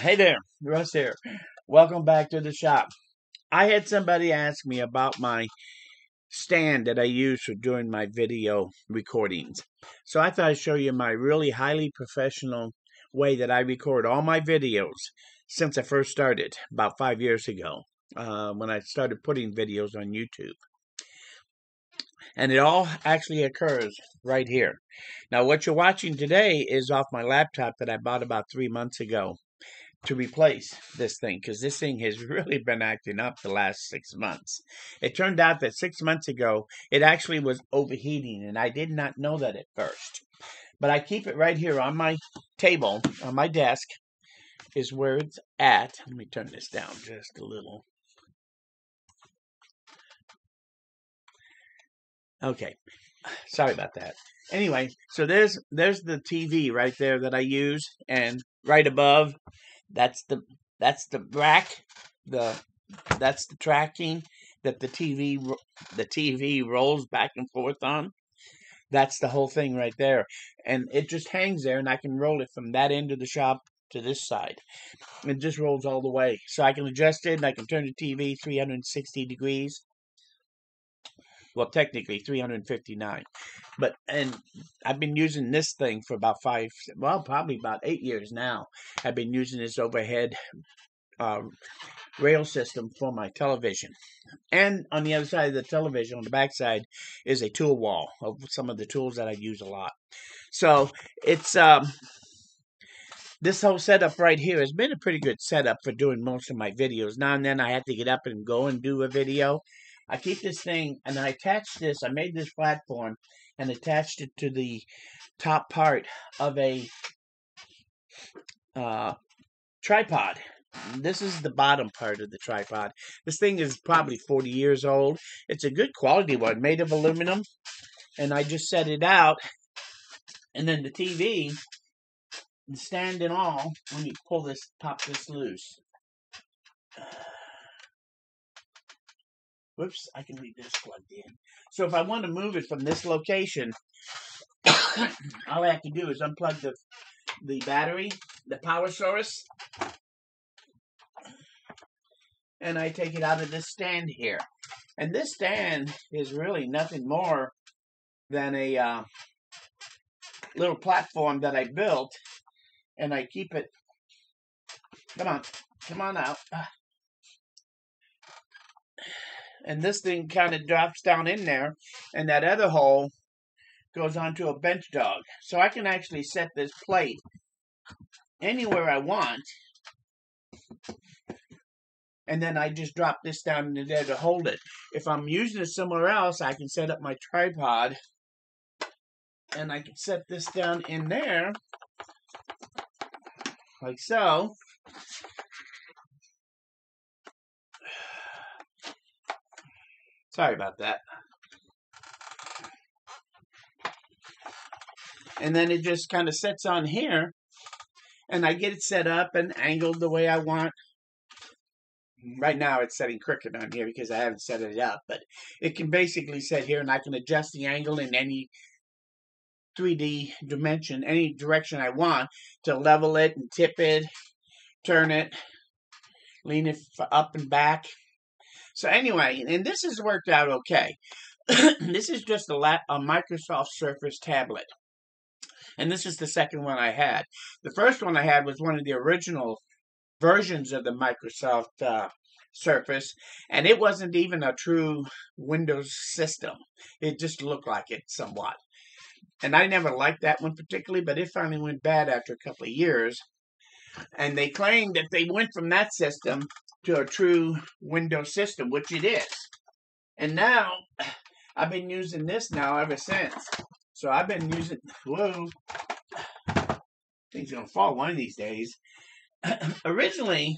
Hey there, Russ here. Welcome back to the shop. I had somebody ask me about my stand that I use for doing my video recordings. So I thought I'd show you my really highly professional way that I record all my videos since I first started about five years ago uh, when I started putting videos on YouTube. And it all actually occurs right here. Now, what you're watching today is off my laptop that I bought about three months ago to replace this thing because this thing has really been acting up the last six months. It turned out that six months ago it actually was overheating, and I did not know that at first. But I keep it right here on my table, on my desk, is where it's at. Let me turn this down just a little. Okay, sorry about that. Anyway, so there's there's the TV right there that I use, and right above that's the that's the rack. The that's the tracking that the TV the TV rolls back and forth on. That's the whole thing right there, and it just hangs there, and I can roll it from that end of the shop to this side. It just rolls all the way, so I can adjust it, and I can turn the TV 360 degrees well technically 359 but and i've been using this thing for about five well probably about eight years now i've been using this overhead uh, rail system for my television and on the other side of the television on the back side is a tool wall of some of the tools that i use a lot so it's um this whole setup right here has been a pretty good setup for doing most of my videos. Now and then I have to get up and go and do a video. I keep this thing and I attach this, I made this platform and attached it to the top part of a uh, tripod. This is the bottom part of the tripod. This thing is probably 40 years old. It's a good quality one, made of aluminum. And I just set it out. And then the TV, the stand and all, when you pull this, pop this loose. Whoops, I can leave this plugged in. So if I want to move it from this location, all I have to do is unplug the the battery, the power source, and I take it out of this stand here. And this stand is really nothing more than a uh, little platform that I built, and I keep it. Come on, come on out. Ah and this thing kind of drops down in there, and that other hole goes onto a bench dog. So I can actually set this plate anywhere I want, and then I just drop this down in there to hold it. If I'm using it somewhere else, I can set up my tripod, and I can set this down in there, like so. Sorry about that. And then it just kind of sets on here. And I get it set up and angled the way I want. Right now it's setting crooked on here because I haven't set it up. But it can basically set here and I can adjust the angle in any 3D dimension, any direction I want to level it and tip it, turn it, lean it up and back. So anyway, and this has worked out okay. this is just a, lap, a Microsoft Surface tablet. And this is the second one I had. The first one I had was one of the original versions of the Microsoft uh, Surface, and it wasn't even a true Windows system. It just looked like it somewhat. And I never liked that one particularly, but it finally went bad after a couple of years. And they claimed that they went from that system to a true Windows system, which it is. And now I've been using this now ever since. So I've been using whoa. Thing's gonna fall one of these days. Originally,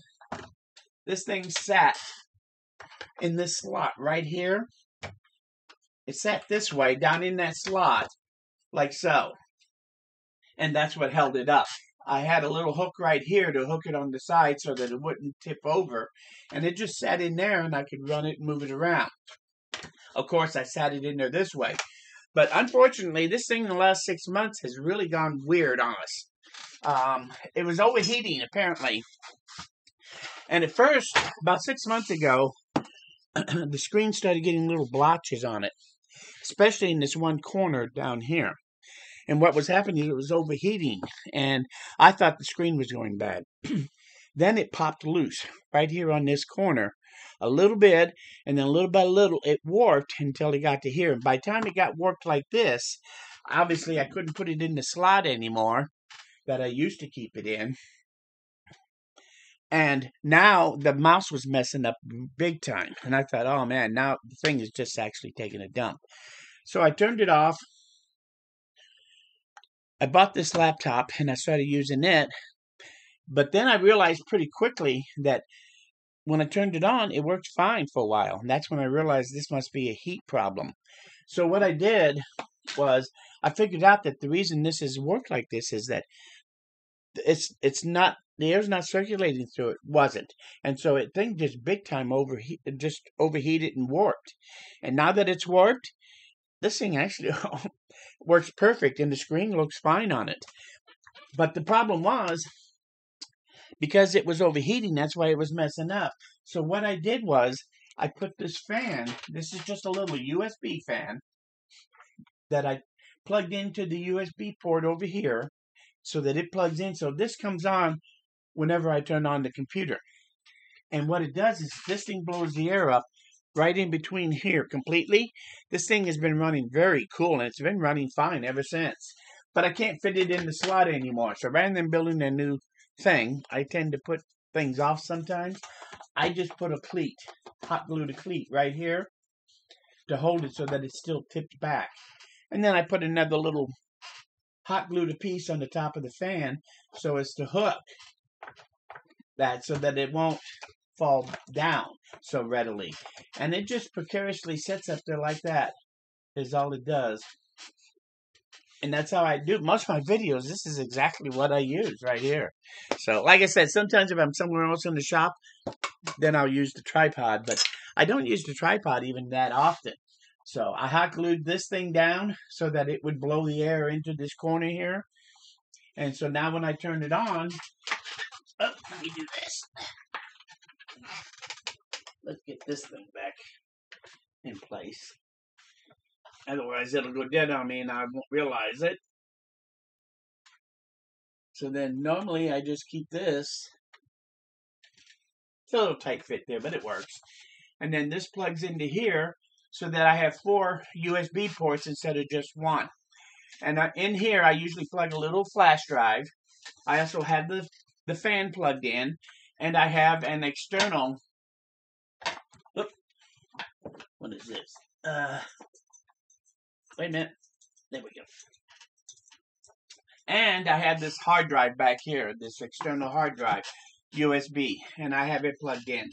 this thing sat in this slot right here. It sat this way down in that slot, like so. And that's what held it up. I had a little hook right here to hook it on the side so that it wouldn't tip over. And it just sat in there and I could run it and move it around. Of course, I sat it in there this way. But unfortunately, this thing in the last six months has really gone weird on us. um, it was overheating apparently. And at first, about six months ago, the screen started getting little blotches on it, especially in this one corner down here. And what was happening, is it was overheating, and I thought the screen was going bad. then it popped loose right here on this corner, a little bit, and then little by little it warped until it got to here. And by the time it got warped like this, obviously I couldn't put it in the slot anymore that I used to keep it in. And now the mouse was messing up big time. And I thought, oh man, now the thing is just actually taking a dump. So I turned it off. I bought this laptop and I started using it. But then I realized pretty quickly that when I turned it on, it worked fine for a while. And that's when I realized this must be a heat problem. So what I did was I figured out that the reason this has worked like this is that it's it's not the air's not circulating through it wasn't and so it thing just big time overheat just overheated and warped and now that it's warped this thing actually works perfect and the screen looks fine on it but the problem was because it was overheating that's why it was messing up so what i did was i put this fan this is just a little usb fan that i plugged into the usb port over here so that it plugs in. So this comes on whenever I turn on the computer. And what it does is this thing blows the air up right in between here completely. This thing has been running very cool and it's been running fine ever since. But I can't fit it in the slot anymore. So rather than building a new thing, I tend to put things off sometimes. I just put a cleat, hot glued a cleat right here to hold it so that it's still tipped back. And then I put another little hot glued a piece on the top of the fan so as to hook that so that it won't fall down so readily. And it just precariously sits up there like that is all it does. And that's how I do most of my videos. This is exactly what I use right here. So, like I said, sometimes if I'm somewhere else in the shop, then I'll use the tripod. But I don't use the tripod even that often. So I hot glued this thing down so that it would blow the air into this corner here. And so now when I turn it on, oh, let me do this. Let's get this thing back in place. Otherwise it'll go dead on me and I won't realize it. So then normally I just keep this. It's a little tight fit there, but it works. And then this plugs into here so that I have four USB ports instead of just one. And in here, I usually plug a little flash drive. I also have the, the fan plugged in, and I have an external. What is this? Uh, wait a minute. There we go. And I have this hard drive back here, this external hard drive, USB, and I have it plugged in.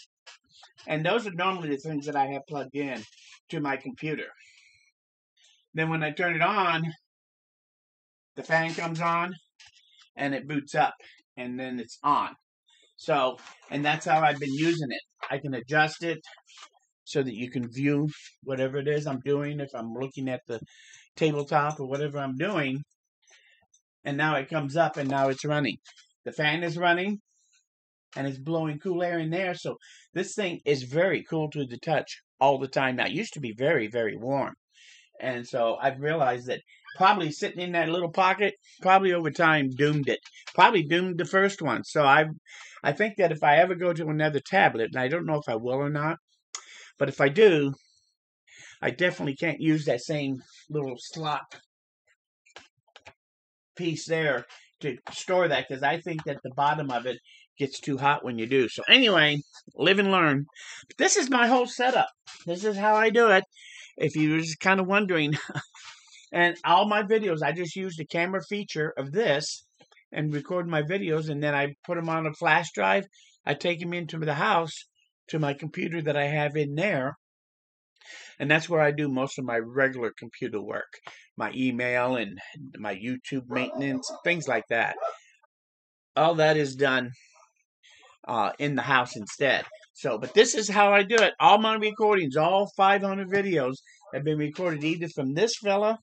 And those are normally the things that I have plugged in to my computer. Then when I turn it on, the fan comes on and it boots up and then it's on. So, and that's how I've been using it. I can adjust it so that you can view whatever it is I'm doing. If I'm looking at the tabletop or whatever I'm doing, and now it comes up and now it's running. The fan is running and it's blowing cool air in there. So this thing is very cool to the touch all the time now. It used to be very, very warm. And so I've realized that probably sitting in that little pocket, probably over time doomed it. Probably doomed the first one. So I I think that if I ever go to another tablet, and I don't know if I will or not, but if I do, I definitely can't use that same little slot piece there to store that because I think that the bottom of it gets too hot when you do. So anyway, live and learn. This is my whole setup. This is how I do it. If you were just kind of wondering, and all my videos, I just use the camera feature of this and record my videos, and then I put them on a flash drive. I take them into the house to my computer that I have in there. And that's where I do most of my regular computer work, my email and my YouTube maintenance, things like that. All that is done uh, in the house instead. So, but this is how I do it. All my recordings, all 500 videos, have been recorded either from this fella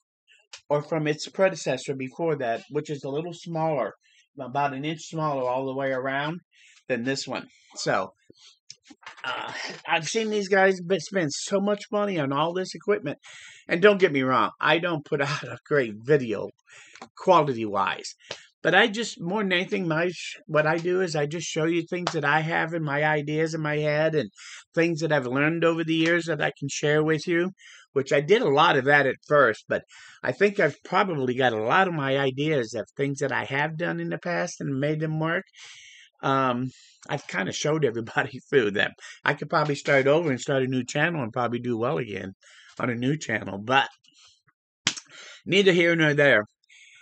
or from its predecessor before that, which is a little smaller. about an inch smaller all the way around than this one. So uh, I've seen these guys spend so much money on all this equipment. And don't get me wrong, I don't put out a great video quality wise. But I just more than anything, my what I do is I just show you things that I have in my ideas in my head and things that I've learned over the years that I can share with you. Which I did a lot of that at first, but I think I've probably got a lot of my ideas of things that I have done in the past and made them work. Um, I've kind of showed everybody through them. I could probably start over and start a new channel and probably do well again on a new channel, but neither here nor there.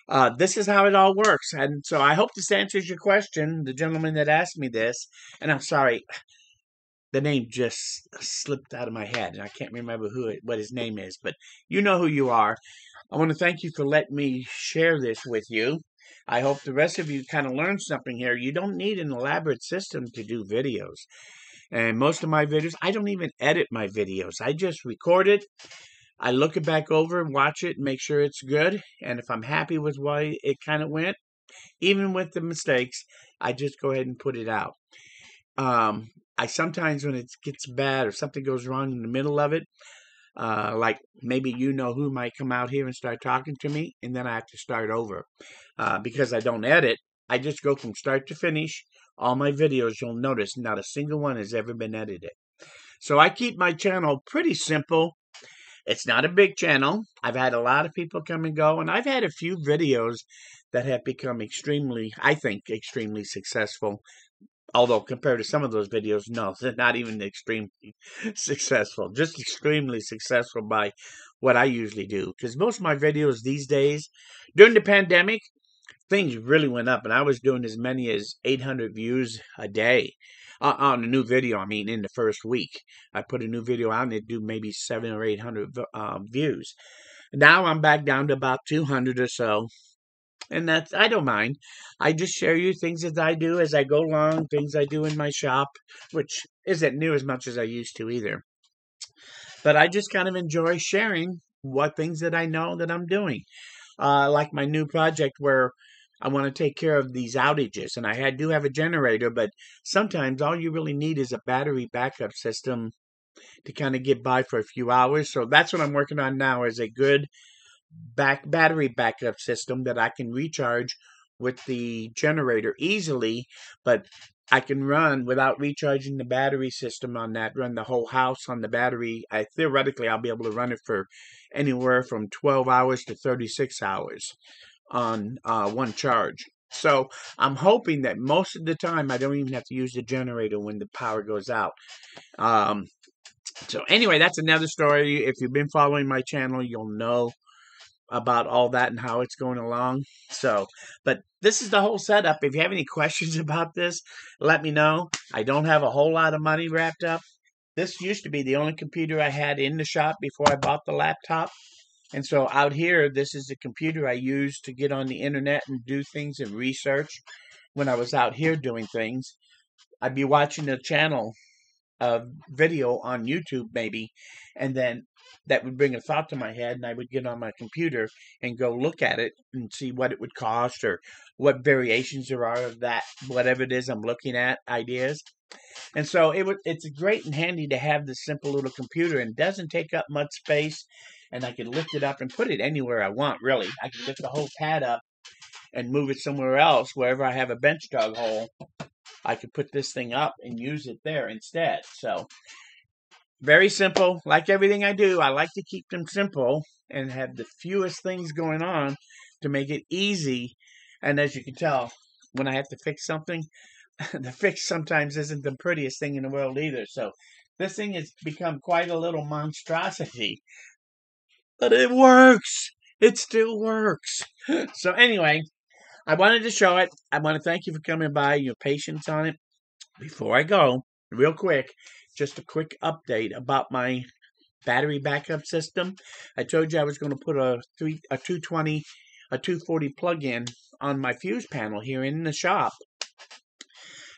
Uh, this is how it all works. And so I hope this answers your question, the gentleman that asked me this. And I'm sorry, the name just slipped out of my head, and I can't remember who it, what his name is, but you know who you are. I want to thank you for letting me share this with you. I hope the rest of you kind of learned something here. You don't need an elaborate system to do videos. And most of my videos, I don't even edit my videos. I just record it I look it back over and watch it and make sure it's good. And if I'm happy with why it kind of went, even with the mistakes, I just go ahead and put it out. Um, I sometimes, when it gets bad or something goes wrong in the middle of it, uh, like maybe you know who might come out here and start talking to me, and then I have to start over. Uh, because I don't edit, I just go from start to finish. All my videos, you'll notice, not a single one has ever been edited. So I keep my channel pretty simple it's not a big channel. I've had a lot of people come and go, and I've had a few videos that have become extremely, I think, extremely successful. Although compared to some of those videos, no, they're not even extremely successful. Just extremely successful by what I usually do. Because most of my videos these days, during the pandemic, things really went up, and I was doing as many as 800 views a day uh, on a new video. I mean, in the first week, I put a new video out and it do maybe seven or eight hundred um, views. Now I'm back down to about two hundred or so, and that's I don't mind. I just share you things as I do as I go along, things I do in my shop, which isn't new as much as I used to either. But I just kind of enjoy sharing what things that I know that I'm doing. Uh, like my new project where I want to take care of these outages. And I do have a generator, but sometimes all you really need is a battery backup system to kind of get by for a few hours. So that's what I'm working on now is a good back battery backup system that I can recharge with the generator easily, but I can run without recharging the battery system on that, run the whole house on the battery. I theoretically I'll be able to run it for anywhere from 12 hours to 36 hours on uh, one charge. So I'm hoping that most of the time I don't even have to use the generator when the power goes out. Um, so anyway, that's another story. If you've been following my channel, you'll know about all that and how it's going along. So, but this is the whole setup. If you have any questions about this, let me know. I don't have a whole lot of money wrapped up. This used to be the only computer I had in the shop before I bought the laptop. And so out here, this is the computer I use to get on the internet and do things and research. When I was out here doing things, I'd be watching a channel, a video on YouTube maybe, and then that would bring a thought to my head, and I would get on my computer and go look at it and see what it would cost or what variations there are of that, whatever it is I'm looking at, ideas. And so it would, it's great and handy to have this simple little computer and doesn't take up much space and I can lift it up and put it anywhere I want, really. I can lift the whole pad up and move it somewhere else, wherever I have a bench dog hole. I could put this thing up and use it there instead. So, very simple. Like everything I do, I like to keep them simple and have the fewest things going on to make it easy. And as you can tell, when I have to fix something, the fix sometimes isn't the prettiest thing in the world either. So, this thing has become quite a little monstrosity but it works. It still works. So anyway, I wanted to show it. I want to thank you for coming by, your patience on it. Before I go, real quick, just a quick update about my battery backup system. I told you I was going to put a three a 220 a 240 plug-in on my fuse panel here in the shop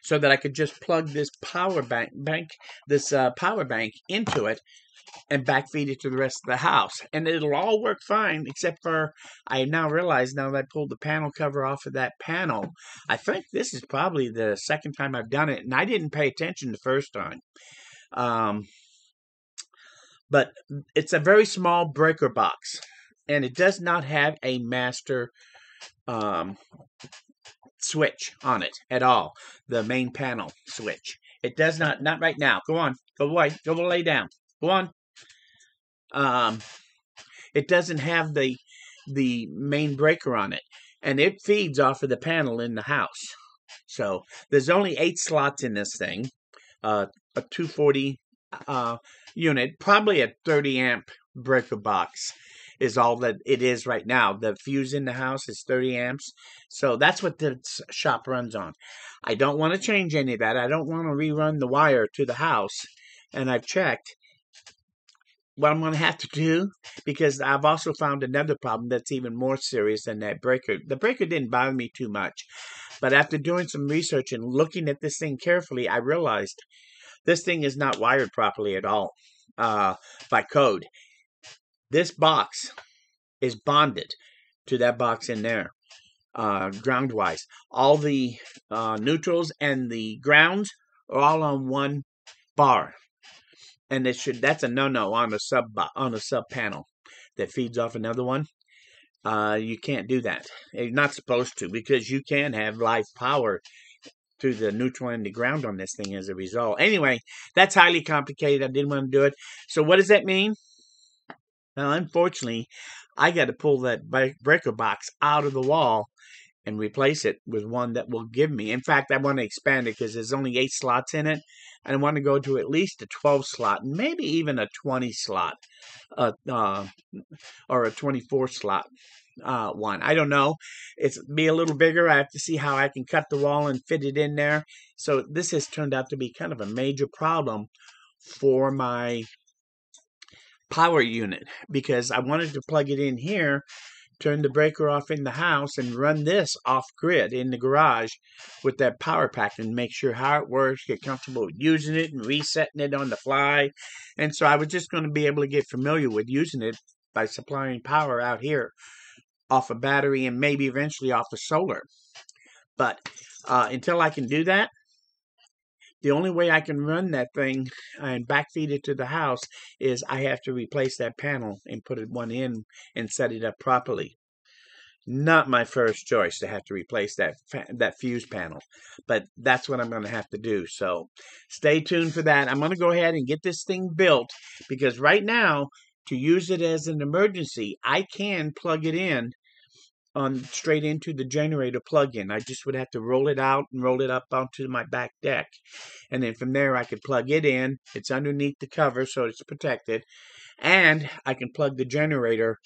so that I could just plug this power bank bank this uh, power bank into it and backfeed it to the rest of the house. And it'll all work fine, except for I now realize now that I pulled the panel cover off of that panel, I think this is probably the second time I've done it, and I didn't pay attention the first time. Um, but it's a very small breaker box, and it does not have a master um, switch on it at all. The main panel switch. It does not. Not right now. Go on. Go away. Go lay down. Go on. Um, it doesn't have the the main breaker on it, and it feeds off of the panel in the house. So there's only eight slots in this thing. Uh, a 240 uh, unit, probably a 30 amp breaker box is all that it is right now. The fuse in the house is 30 amps. So that's what the shop runs on. I don't want to change any of that. I don't want to rerun the wire to the house. And I've checked what I'm going to have to do because I've also found another problem that's even more serious than that breaker. The breaker didn't bother me too much. But after doing some research and looking at this thing carefully, I realized this thing is not wired properly at all uh, by code. This box is bonded to that box in there, uh, ground wise. All the uh, neutrals and the grounds are all on one bar, and it should that's a no no on a sub on a sub panel that feeds off another one. Uh, you can't do that. You're not supposed to because you can have live power through the neutral and the ground on this thing as a result. Anyway, that's highly complicated. I didn't want to do it. So what does that mean? Now, unfortunately, I got to pull that breaker box out of the wall and replace it with one that will give me. In fact, I want to expand it because there's only eight slots in it. And I want to go to at least a 12 slot, maybe even a 20 slot, uh, uh, or a 24 slot uh, one. I don't know. It's be a little bigger. I have to see how I can cut the wall and fit it in there. So this has turned out to be kind of a major problem for my power unit because I wanted to plug it in here, turn the breaker off in the house, and run this off grid in the garage with that power pack and make sure how it works, get comfortable using it and resetting it on the fly. And so I was just going to be able to get familiar with using it by supplying power out here off a battery and maybe eventually off of solar. But uh, until I can do that, the only way I can run that thing and backfeed it to the house is I have to replace that panel and put it one in and set it up properly. Not my first choice to have to replace that that fuse panel, but that's what I'm going to have to do. So stay tuned for that. I'm going to go ahead and get this thing built because right now to use it as an emergency, I can plug it in on straight into the generator plug-in. I just would have to roll it out and roll it up onto my back deck. And then from there I could plug it in. It's underneath the cover so it's protected. And I can plug the generator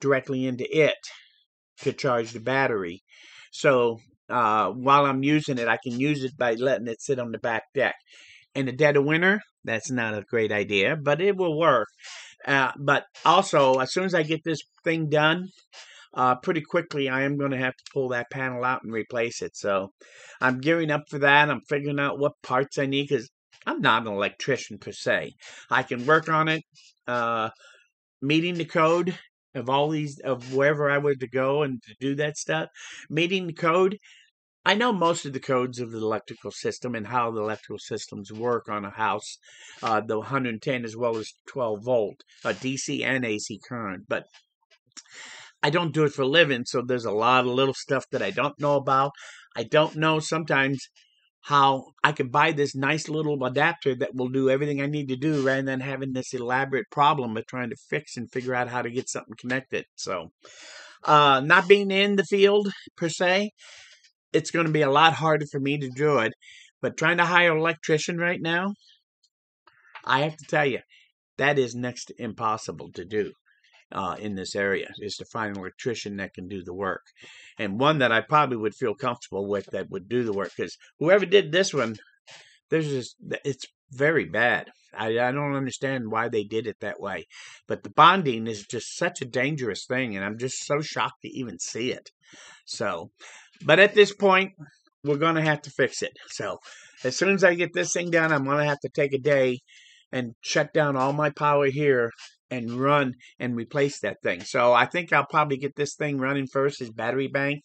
directly into it to charge the battery. So uh, while I'm using it, I can use it by letting it sit on the back deck. In the dead of winter, that's not a great idea, but it will work. Uh, but also, as soon as I get this thing done, uh, pretty quickly I am going to have to pull that panel out and replace it. So I'm gearing up for that. I'm figuring out what parts I need because I'm not an electrician per se. I can work on it, uh, meeting the code of all these, of wherever I were to go and to do that stuff, meeting the code. I know most of the codes of the electrical system and how the electrical systems work on a house, uh, the 110 as well as 12 volt, uh, DC and AC current. But I don't do it for a living, so there's a lot of little stuff that I don't know about. I don't know sometimes how I can buy this nice little adapter that will do everything I need to do rather than having this elaborate problem of trying to fix and figure out how to get something connected. So, uh, not being in the field per se, it's going to be a lot harder for me to do it. But trying to hire an electrician right now, I have to tell you, that is next to impossible to do uh, in this area is to find an electrician that can do the work and one that I probably would feel comfortable with that would do the work because whoever did this one, there's just it's very bad. I, I don't understand why they did it that way, but the bonding is just such a dangerous thing, and I'm just so shocked to even see it. So, but at this point, we're going to have to fix it. So, as soon as I get this thing done, I'm going to have to take a day and shut down all my power here and run and replace that thing. So I think I'll probably get this thing running first, this battery bank.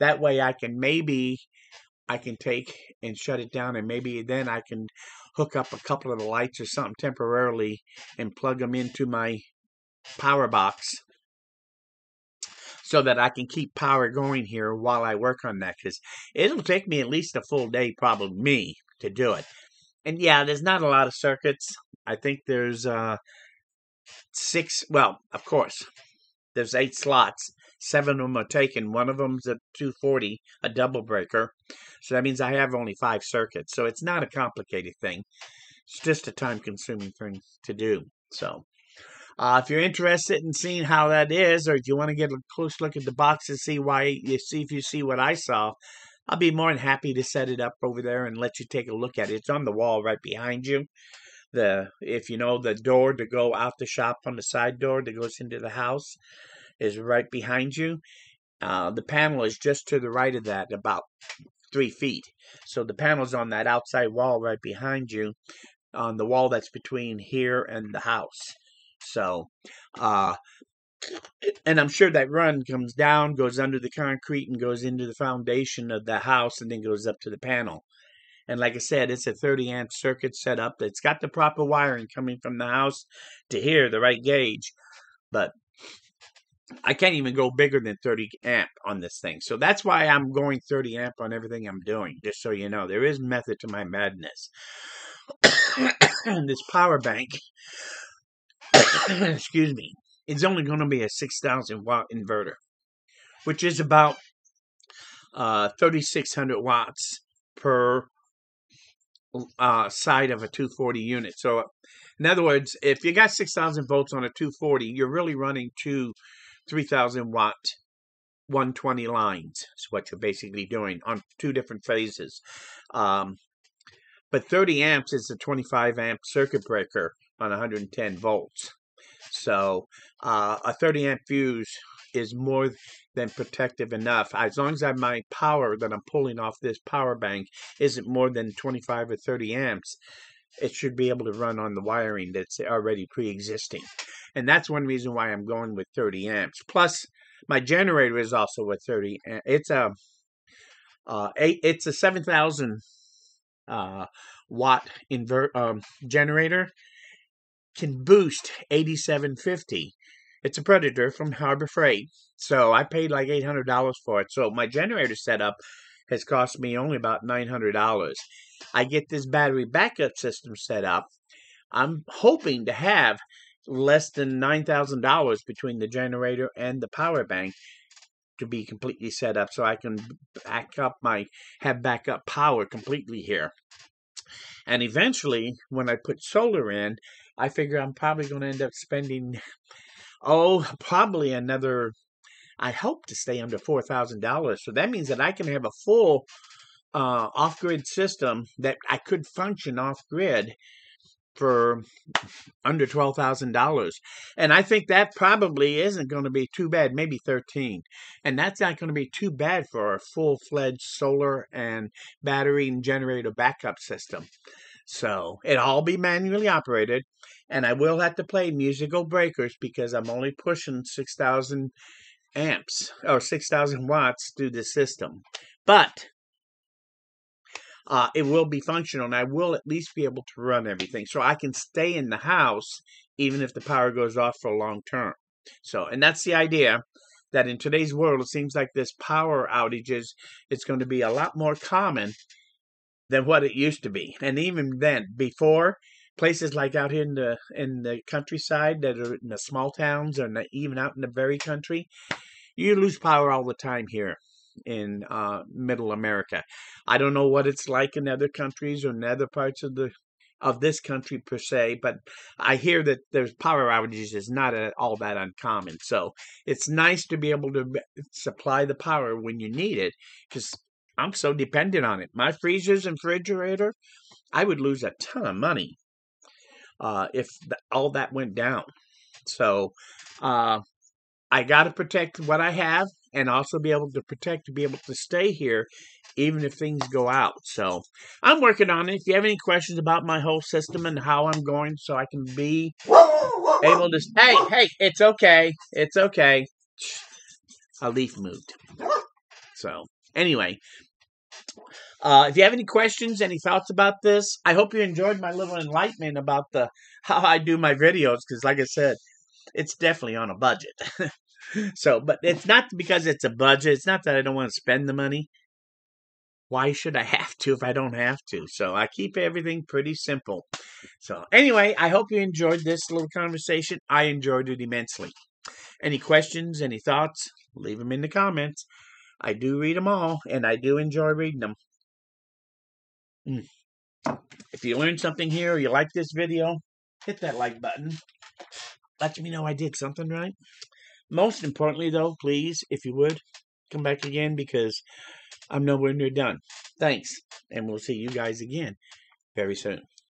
That way I can maybe I can take and shut it down and maybe then I can hook up a couple of the lights or something temporarily and plug them into my power box so that I can keep power going here while I work on that because it'll take me at least a full day, probably me, to do it. And yeah, there's not a lot of circuits. I think there's uh, six. Well, of course, there's eight slots. Seven of them are taken. One of them's a 240, a double breaker. So that means I have only five circuits. So it's not a complicated thing. It's just a time consuming thing to do. So uh, if you're interested in seeing how that is, or if you want to get a close look at the box and see why you see if you see what I saw, I'll be more than happy to set it up over there and let you take a look at it. It's on the wall right behind you. The if you know the door to go out the shop on the side door that goes into the house is right behind you. Uh, the panel is just to the right of that, about three feet. So the panel's on that outside wall right behind you, on the wall that's between here and the house. So, uh, and I'm sure that run comes down, goes under the concrete, and goes into the foundation of the house, and then goes up to the panel. And like I said, it's a 30 amp circuit setup. that's got the proper wiring coming from the house to here, the right gauge. But I can't even go bigger than 30 amp on this thing. So that's why I'm going 30 amp on everything I'm doing, just so you know. There is method to my madness. And this power bank, excuse me, it's only going to be a 6,000 watt inverter, which is about uh, 3,600 watts per uh, side of a 240 unit. So, in other words, if you got 6,000 volts on a 240, you're really running two 3,000 watt 120 lines. Is what you're basically doing on two different phases. Um, but 30 amps is a 25 amp circuit breaker on 110 volts. So uh, a 30 amp fuse is more than protective enough. As long as I my power that I'm pulling off this power bank isn't more than 25 or 30 amps, it should be able to run on the wiring that's already pre-existing. And that's one reason why I'm going with 30 amps. Plus, my generator is also with 30. It's a uh, eight, it's a 7,000 uh, watt invert um, generator. Can boost 8750. It's a Predator from Harbor Freight. So I paid like $800 for it. So my generator setup has cost me only about $900. I get this battery backup system set up. I'm hoping to have less than $9,000 between the generator and the power bank to be completely set up so I can back up my have backup power completely here. And eventually, when I put solar in, I figure I'm probably going to end up spending, oh, probably another, I hope to stay under $4,000. So that means that I can have a full uh, off grid system that I could function off grid for under twelve thousand dollars, and I think that probably isn't going to be too bad. Maybe thirteen, and that's not going to be too bad for a full fledged solar and battery and generator backup system. So it'll all be manually operated, and I will have to play musical breakers because I'm only pushing six thousand amps or six thousand watts through the system, but uh, it will be functional and I will at least be able to run everything. So I can stay in the house even if the power goes off for a long term. So, and that's the idea that in today's world, it seems like this power outages is going to be a lot more common than what it used to be. And even then, before, places like out here in the in the countryside that are in the small towns or even out in the very country, you lose power all the time here in uh, Middle America. I don't know what it's like in other countries or in other parts of the of this country per se, but I hear that there's power outages is not at all that uncommon. So it's nice to be able to supply the power when you need it because I'm so dependent on it. My freezers and refrigerator, I would lose a ton of money uh, if all that went down. So uh, I got to protect what I have and also be able to protect to be able to stay here even if things go out. So I'm working on it. If you have any questions about my whole system and how I'm going so I can be able to hey, hey, it's okay. It's okay. A leaf moved. So anyway, uh, if you have any questions, any thoughts about this, I hope you enjoyed my little enlightenment about the how I do my videos. Because, like I said, it's definitely on a budget. so, but it's not because it's a budget. It's not that I don't want to spend the money. Why should I have to if I don't have to? So I keep everything pretty simple. So anyway, I hope you enjoyed this little conversation. I enjoyed it immensely. Any questions, any thoughts, leave them in the comments. I do read them all, and I do enjoy reading them. Mm. If you learned something here or you like this video, hit that like button. Let me know I did something right. Most importantly, though, please, if you would, come back again because I'm nowhere near done. Thanks, and we'll see you guys again very soon.